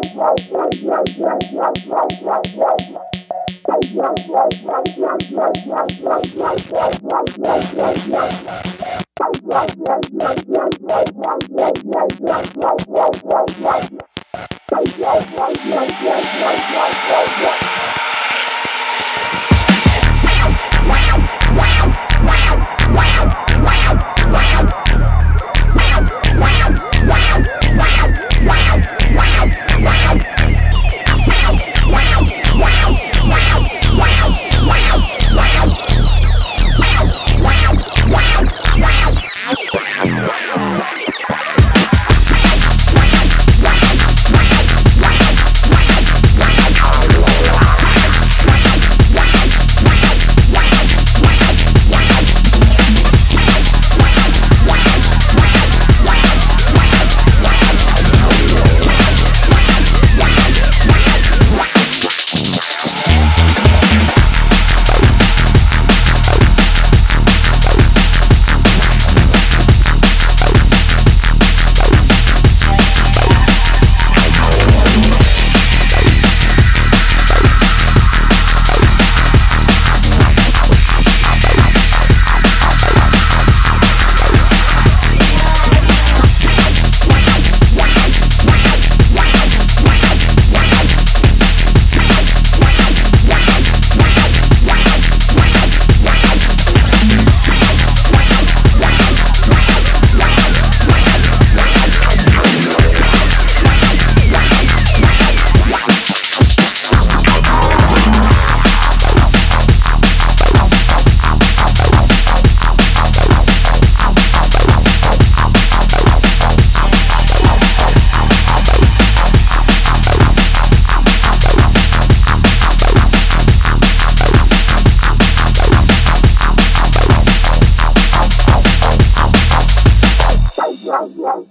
Yeah,